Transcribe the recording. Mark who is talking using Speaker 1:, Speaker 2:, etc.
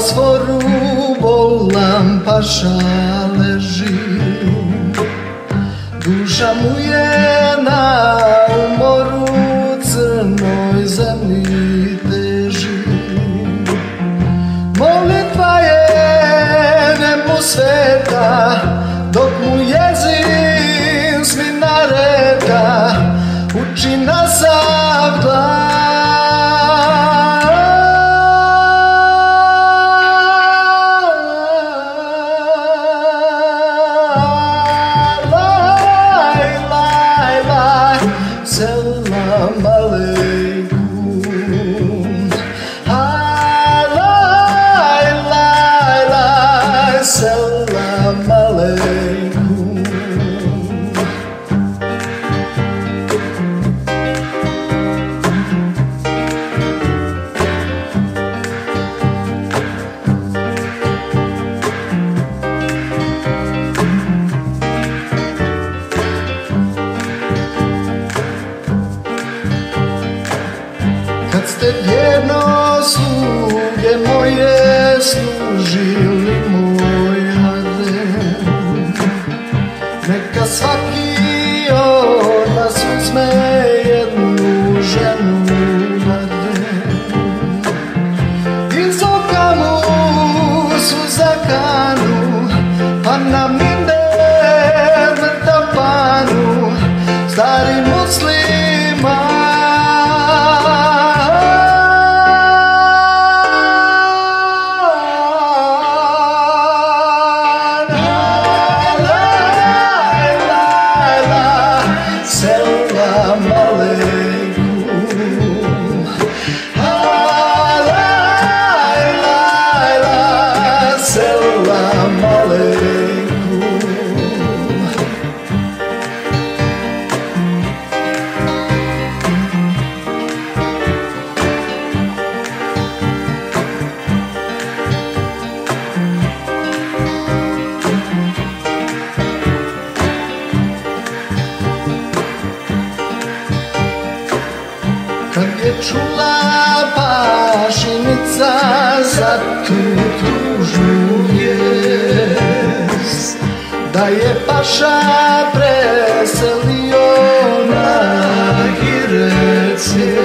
Speaker 1: osvoru bolam paša leži. Duša mu je na umoru crnoj zemlji teži. Molitva je nemu sveta dok mu jezin s minareta uči na ste vjerno sluge moje služili moj harem Neka svaki od nas uzme jednu ženu barem Iz oka mu suza kanu Pa na minde mrtav panu Stari musliman čula pašinica za tu tužnu vijest. Da je paša preselio na Girece